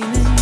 meaning